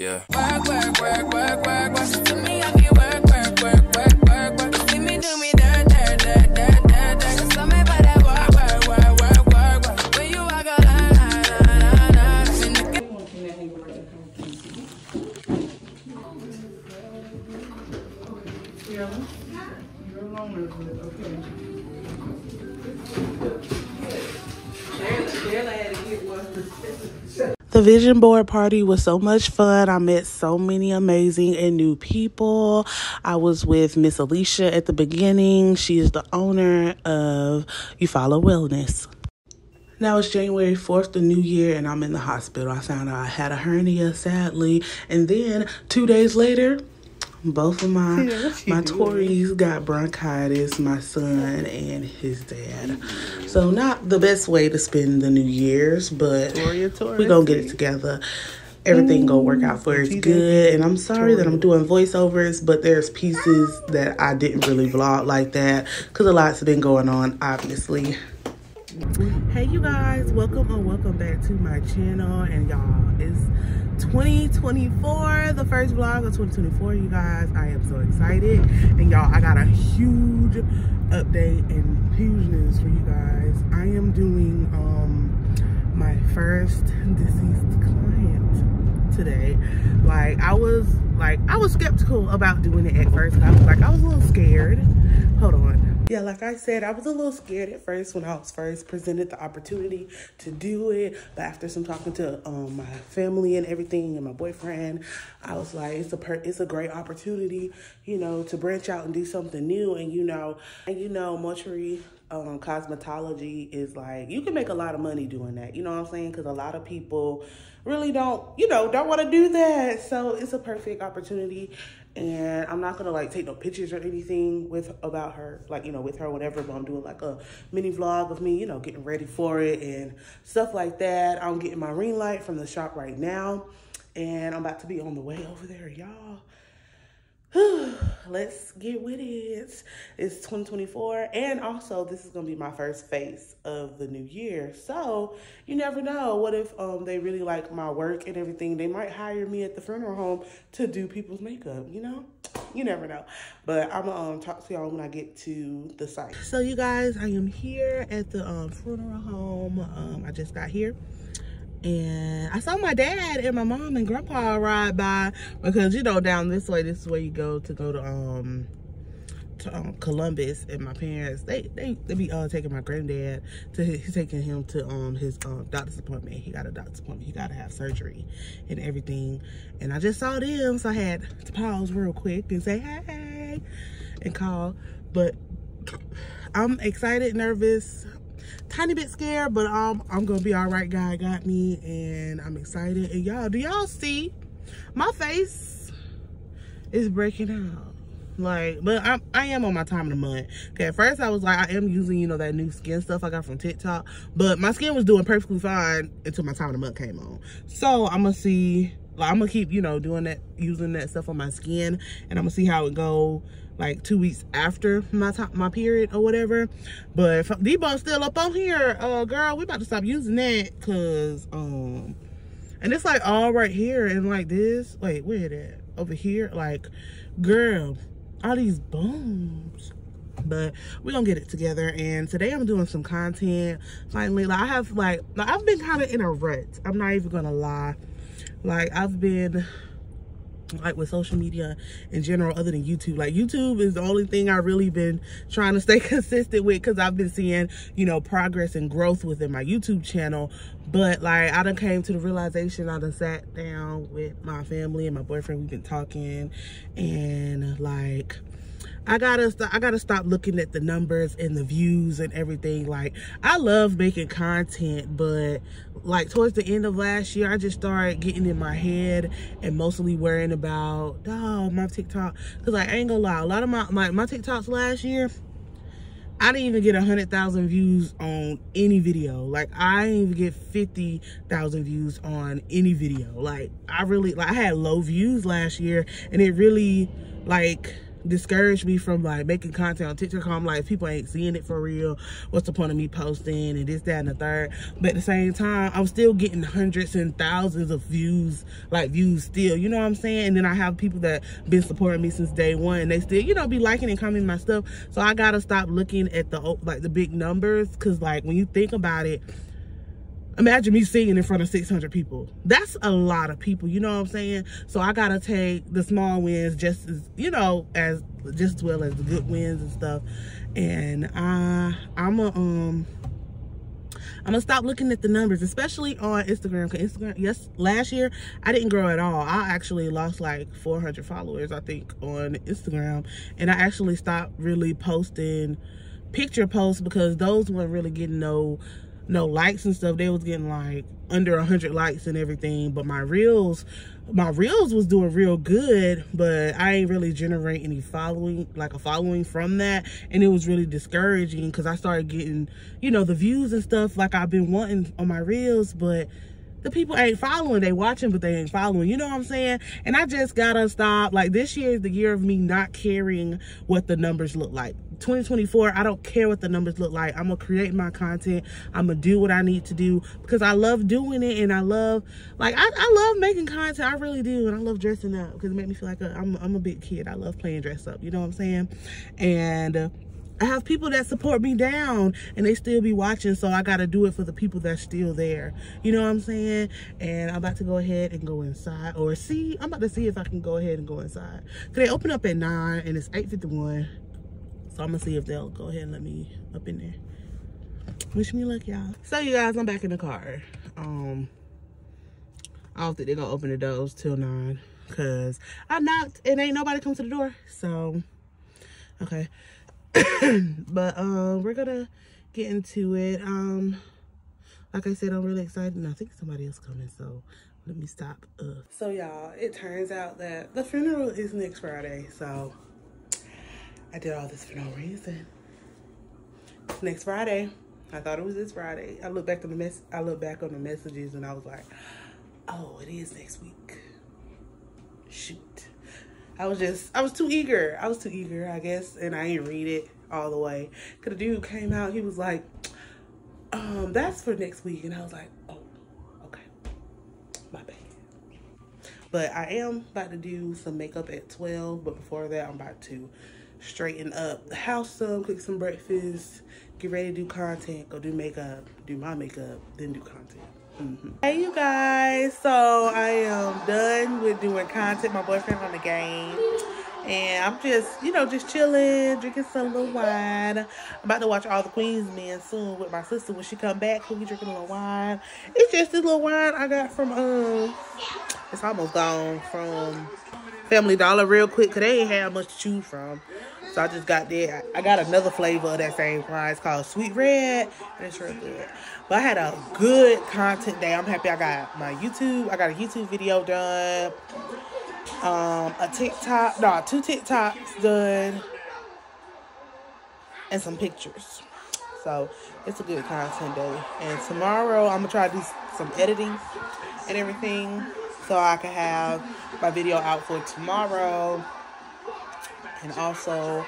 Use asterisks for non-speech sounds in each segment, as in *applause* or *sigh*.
Yeah. Work, work, work, work, work, work. The vision board party was so much fun. I met so many amazing and new people. I was with Miss Alicia at the beginning. She is the owner of You Follow Wellness. Now it's January 4th, the new year, and I'm in the hospital. I found out I had a hernia, sadly. And then two days later, both of my my Tories got bronchitis, my son and his dad. So not the best way to spend the New Year's, but we're gonna get it together. Everything gonna work out for mm, us good. And I'm sorry that I'm doing voiceovers, but there's pieces that I didn't really vlog like that because a lot's been going on, obviously. Hey you guys, welcome or welcome back to my channel and y'all it's 2024 the first vlog of 2024 you guys. I am so excited. And y'all I got a huge update and huge news for you guys. I am doing um my first deceased client today. Like I was like I was skeptical about doing it at first. I was like I was a little scared hold on yeah, like I said, I was a little scared at first when I was first presented the opportunity to do it. But after some talking to um, my family and everything and my boyfriend, I was like, it's a per- it's a great opportunity, you know, to branch out and do something new. And you know, and you know, mortuary um, cosmetology is like you can make a lot of money doing that. You know what I'm saying? Because a lot of people really don't, you know, don't want to do that. So it's a perfect opportunity and I'm not gonna like take no pictures or anything with about her, like you know, with her whatever. But I'm doing like a mini vlog of me, you know, getting ready for it and stuff like that. I'm getting my ring light from the shop right now, and I'm about to be on the way over there, y'all. *sighs* Let's get with it. It's 2024, and also this is gonna be my first face of the new year. So you never know. What if um they really like my work and everything? They might hire me at the funeral home to do people's makeup. You know, you never know. But I'm gonna um, talk to y'all when I get to the site. So you guys, I am here at the um, funeral home. Um, I just got here and I saw my dad and my mom and grandpa ride by because you know down this way this is where you go to go to um to um, Columbus and my parents they they they be uh taking my granddad to his, taking him to um his um doctor's appointment. He got a doctor's appointment. He got to have surgery and everything. And I just saw them so I had to pause real quick and say hey and call. But I'm excited nervous tiny bit scared, but um, I'm gonna be all right. God got me, and I'm excited. And y'all, do y'all see my face is breaking out? Like, but I'm, I am on my time of the month. Okay, at first I was like, I am using, you know, that new skin stuff I got from TikTok, but my skin was doing perfectly fine until my time of the month came on. So I'm gonna see, I'm gonna keep, you know, doing that, using that stuff on my skin, and I'm gonna see how it go like two weeks after my top my period or whatever. But if Debo's still up on here uh girl we about to stop using that because um and it's like all right here and like this. Wait where it at? Over here? Like girl all these bones. But we're gonna get it together and today i'm doing some content. Finally like i have like, like i've been kind of in a rut. I'm not even gonna lie like i've been like with social media in general other than youtube. Like youtube is the only thing i really been trying to stay *laughs* consistent with because i've been seeing you know progress and growth within my youtube channel. But like i done came to the realization i done sat down with my family and my boyfriend. We've been talking and like I gotta I gotta stop looking at the numbers and the views and everything. Like I love making content, but like towards the end of last year, I just started getting in my head and mostly worrying about oh my TikTok. Cause like I ain't gonna lie, a lot of my my, my TikToks last year. I didn't even get a hundred thousand views on any video. Like I didn't even get fifty thousand views on any video. Like I really like I had low views last year, and it really like discouraged me from like making content on TikTok. I'm like, people ain't seeing it for real. What's the point of me posting and this, that, and the third? But at the same time, I'm still getting hundreds and thousands of views, like views still. You know what I'm saying? And then I have people that been supporting me since day one, and they still, you know, be liking and commenting my stuff. So I gotta stop looking at the like the big numbers, cause like when you think about it imagine me singing in front of 600 people that's a lot of people you know what i'm saying so i gotta take the small wins just as you know as just as well as the good wins and stuff and i i'm a um I'm gonna stop looking at the numbers, especially on Instagram. Cause Instagram, yes, last year I didn't grow at all. I actually lost like 400 followers, I think, on Instagram, and I actually stopped really posting picture posts because those weren't really getting no no likes and stuff. They was getting like under a hundred likes and everything. But my reels, my reels was doing real good, but I ain't really generate any following, like a following from that. And it was really discouraging because I started getting, you know, the views and stuff like I've been wanting on my reels, but the people ain't following. They watching, but they ain't following. You know what I'm saying? And I just gotta stop. Like this year is the year of me not caring what the numbers look like. 2024, I don't care what the numbers look like. I'm gonna create my content. I'm gonna do what I need to do because I love doing it and I love, like, I, I love making content. I really do. And I love dressing up because it makes me feel like I'm, I'm a big kid. I love playing dress up. You know what I'm saying? And, uh, I have people that support me down and they still be watching. So I got to do it for the people that's still there. You know what I'm saying? And I'm about to go ahead and go inside or see, I'm about to see if I can go ahead and go inside. Cause they open up at nine and it's 8.51. So I'm gonna see if they'll go ahead and let me up in there. Wish me luck, y'all. So you guys, I'm back in the car. Um, I don't think they're gonna open the doors till nine because I knocked and ain't nobody come to the door. So, okay. *coughs* but um, we're gonna get into it. Um, like I said, I'm really excited, and I think somebody else coming. So let me stop. So y'all, it turns out that the funeral is next Friday. So I did all this for no reason. Next Friday. I thought it was this Friday. I look back on the mess. I look back on the messages, and I was like, "Oh, it is next week." Shoot. I was just, I was too eager. I was too eager, I guess, and I didn't read it all the way. Cause the dude came out, he was like, um, that's for next week. And I was like, oh, okay, my bad. But I am about to do some makeup at 12. But before that, I'm about to straighten up the house some, cook some breakfast, get ready to do content, go do makeup, do my makeup, then do content. Mm -hmm. Hey you guys, so I am done with doing content. My boyfriend on the game. And I'm just, you know, just chilling, drinking some little wine. I'm about to watch All the Queens Men soon with my sister when she come back. We'll be drinking a little wine. It's just this little wine I got from, um, it's almost gone from Family Dollar real quick because they ain't have much to choose from. So I just got that. I got another flavor of that same. It's called Sweet Red. And it's real good. But I had a good content day. I'm happy I got my YouTube. I got a YouTube video done. Um, a TikTok. No, two TikToks done. And some pictures. So it's a good content day. And tomorrow I'm going to try to do some editing and everything. So I can have my video out for tomorrow. And also,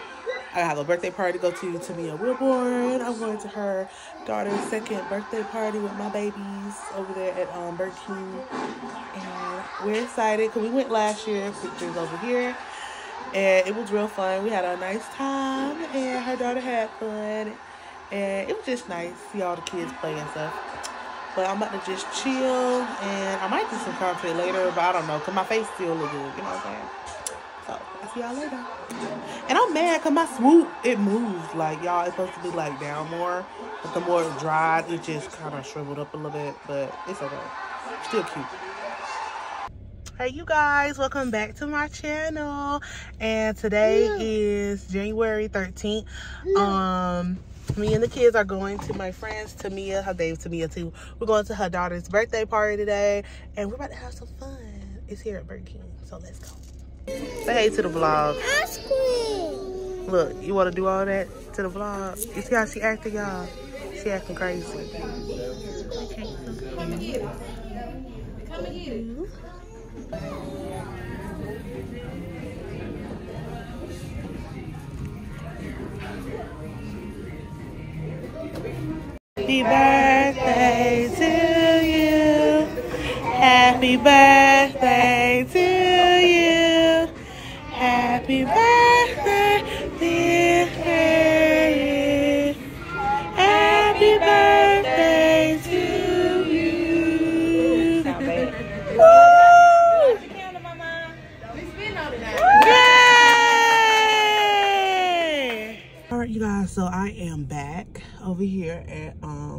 I have a birthday party to go to to Tamia Wilborn. I'm going to her daughter's second birthday party with my babies over there at um. And we're excited because we went last year. Pictures over here. And it was real fun. We had a nice time. And her daughter had fun. And it was just nice to see all the kids play and stuff. But I'm about to just chill. And I might do some content later. But I don't know. Because my face still look good. You know what I'm saying? So, I'll see y'all later. And I'm mad because my swoop, it moves. Like, y'all, it's supposed to be, like, down more. But the more it dried, it just kind of shriveled up a little bit. But it's okay. Still cute. Hey, you guys. Welcome back to my channel. And today yeah. is January 13th. Yeah. Um me and the kids are going to my friend's Tamia, her baby Tamia too. We're going to her daughter's birthday party today, and we're about to have some fun. It's here at Burger King, so let's go. Say hey to the vlog. Look, you want to do all that to the vlog? You see how she acting, y'all? She acting crazy. Come and get it. Come and get it. Happy birthday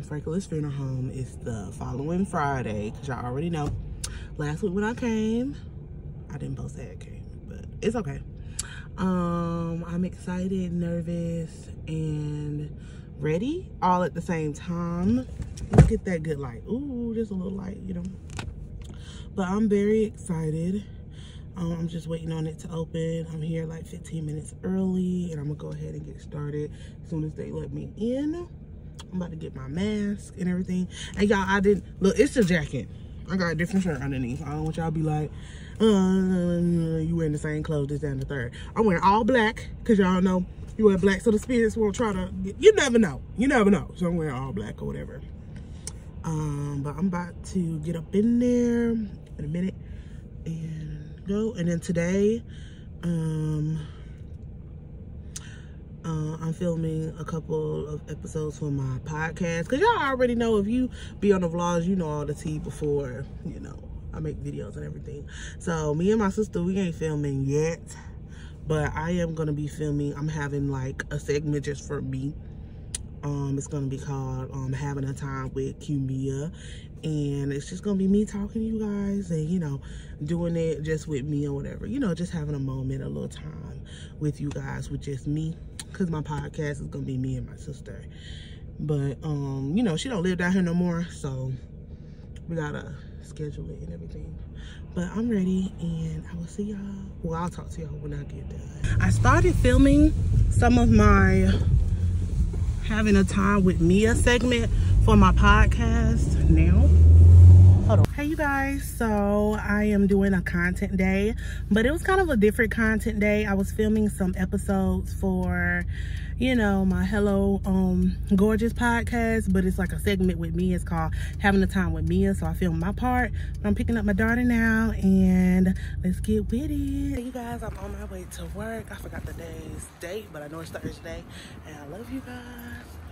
at Franklin's Funeral Home. is the following Friday, because y'all already know. Last week when I came, I didn't post that I came, but it's okay. Um, I'm excited, nervous, and ready all at the same time. Look at that good light. Ooh, just a little light, you know. But I'm very excited. Um, I'm just waiting on it to open. I'm here like 15 minutes early and I'm gonna go ahead and get started as soon as they let me in. I'm about to get my mask and everything. And y'all, I didn't, look, it's a jacket. I got a different shirt underneath. I don't want y'all to be like, uh, you wearing the same clothes this and the third. I'm wearing all black because y'all know you wear black so the spirits won't try to, you never know. You never know. So I'm wearing all black or whatever. Um, but I'm about to get up in there in a minute and go. And then today, um, uh, I'm filming a couple of episodes for my podcast. Cause y'all already know if you be on the vlogs, you know all the tea before, you know, I make videos and everything. So me and my sister, we ain't filming yet. But I am gonna be filming, I'm having like a segment just for me. Um, it's gonna be called um, Having a Time with Qmia. And it's just gonna be me talking to you guys and, you know, doing it just with me or whatever. You know, just having a moment, a little time with you guys with just me. Cause my podcast is gonna be me and my sister. But, um, you know, she don't live down here no more. So we gotta schedule it and everything. But I'm ready and I will see y'all. Well, I'll talk to y'all when I get done. I started filming some of my having a time with Mia segment for my podcast now. Hold on. Hey you guys, so I am doing a content day, but it was kind of a different content day. I was filming some episodes for, you know, my Hello um Gorgeous podcast, but it's like a segment with me. It's called Having a Time with Mia. So I filmed my part. I'm picking up my daughter now and let's get with it. Hey you guys, I'm on my way to work. I forgot the day's date, but I know it's Thursday. And I love you guys.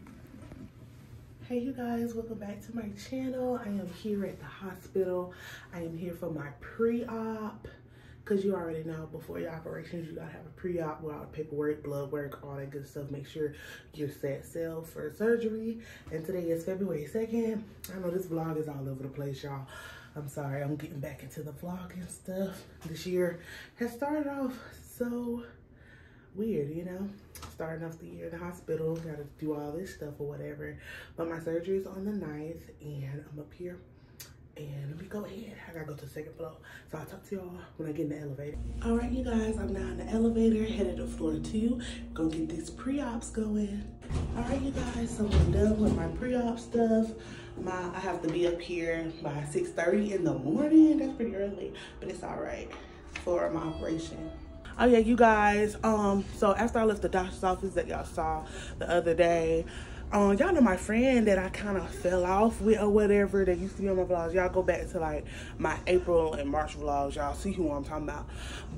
Hey you guys, welcome back to my channel. I am here at the hospital. I am here for my pre-op. Cause you already know before your operations, you gotta have a pre-op with all the paperwork, blood work, all that good stuff. Make sure you're set sail for surgery. And today is February 2nd. I know this vlog is all over the place, y'all. I'm sorry, I'm getting back into the vlog and stuff. This year has started off so weird, you know? Starting off the year in the hospital, gotta do all this stuff or whatever. But my surgery is on the 9th and I'm up here. And let me go ahead. I gotta go to the second floor. So I'll talk to y'all when I get in the elevator. All right, you guys, I'm now in the elevator, headed to floor two. Gonna get these pre-ops going. All right, you guys, so I'm done with my pre-op stuff. My, I have to be up here by 6.30 in the morning. That's pretty early, but it's all right for my operation. Oh yeah, you guys. Um, so after I left the doctor's office that y'all saw the other day, um, y'all know my friend that I kind of fell off with or whatever that to be on my vlogs. Y'all go back to like my April and March vlogs. Y'all see who I'm talking about.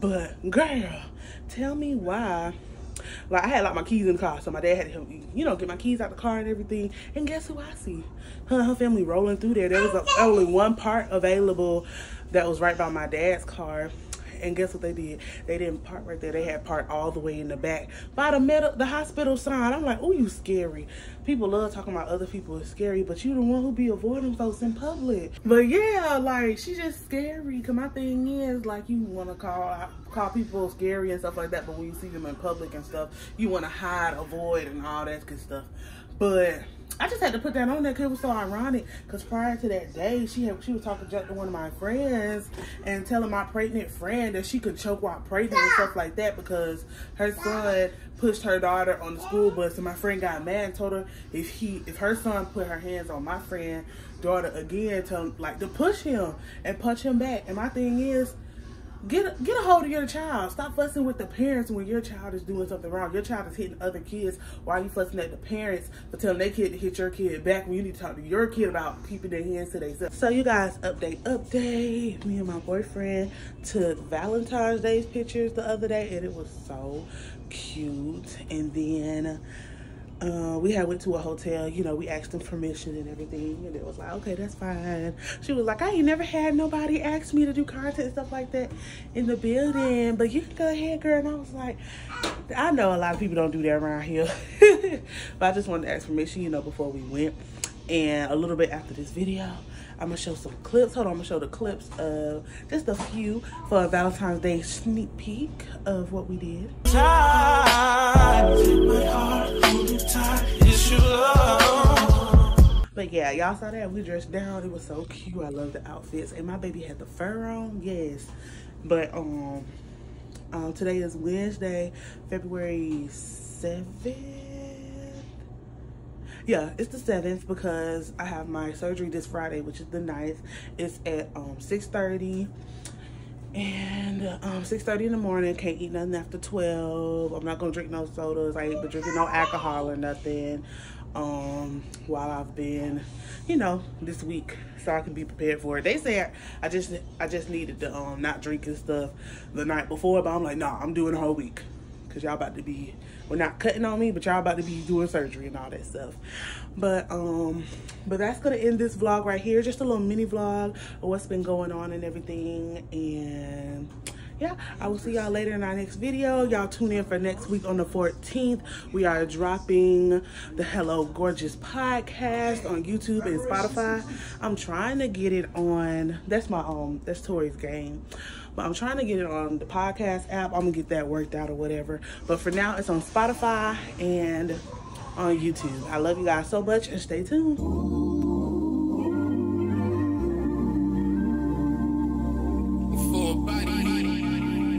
But girl, tell me why. Like I had like my keys in the car, so my dad had to help me, you know, get my keys out the car and everything. And guess who I see? Her, her family rolling through there. There was a, only one part available that was right by my dad's car and guess what they did? They didn't park right there. They had parked all the way in the back by the metal, the hospital sign. I'm like, oh, you scary. People love talking about other people is scary, but you the one who be avoiding folks in public. But yeah, like she just scary. Cause my thing is like you want to call call people scary and stuff like that, but when you see them in public and stuff, you want to hide, avoid, and all that good stuff. But I just had to put that on there because it was so ironic. Because prior to that day, she had she was talking to one of my friends and telling my pregnant friend that she could choke while pregnant and stuff like that because her son pushed her daughter on the school bus and my friend got mad and told her if he if her son put her hands on my friend daughter again to like to push him and punch him back. And my thing is get get a hold of your child. Stop fussing with the parents when your child is doing something wrong. Your child is hitting other kids. Why are you fussing at the parents for telling their kid to hit your kid back when you need to talk to your kid about keeping their hands to themselves? So you guys, update, update. Me and my boyfriend took Valentine's Day's pictures the other day, and it was so cute. And then uh, we had went to a hotel, you know, we asked them permission and everything, and it was like, okay, that's fine. She was like, I ain't never had nobody ask me to do content and stuff like that in the building, but you can go ahead, girl. And I was like, I know a lot of people don't do that around here, *laughs* but I just wanted to ask permission, you know, before we went. And a little bit after this video, I'm gonna show some clips. Hold on, I'm gonna show the clips of just a few for a Valentine's Day sneak peek of what we did. But yeah, y'all saw that. We dressed down. It was so cute. I love the outfits. And my baby had the fur on. Yes. But um, um today is Wednesday, February 7th. Yeah, it's the 7th because I have my surgery this Friday, which is the 9th. It's at um 6.30 and um 6.30 in the morning can't eat nothing after 12 i'm not gonna drink no sodas. I ain't been drinking no alcohol or nothing um while i've been you know this week so i can be prepared for it. They said i just i just needed to um not drinking stuff the night before but i'm like nah i'm doing a whole week because y'all about to be not cutting on me but y'all about to be doing surgery and all that stuff. But um but that's gonna end this vlog right here. Just a little mini vlog of what's been going on and everything. And yeah i will see y'all later in our next video. Y'all tune in for next week on the 14th we are dropping the hello gorgeous podcast on youtube and spotify. I'm trying to get it on. That's my um that's tori's game but I'm trying to get it on the podcast app. I'm gonna get that worked out or whatever. But for now, it's on Spotify and on YouTube. I love you guys so much and stay tuned.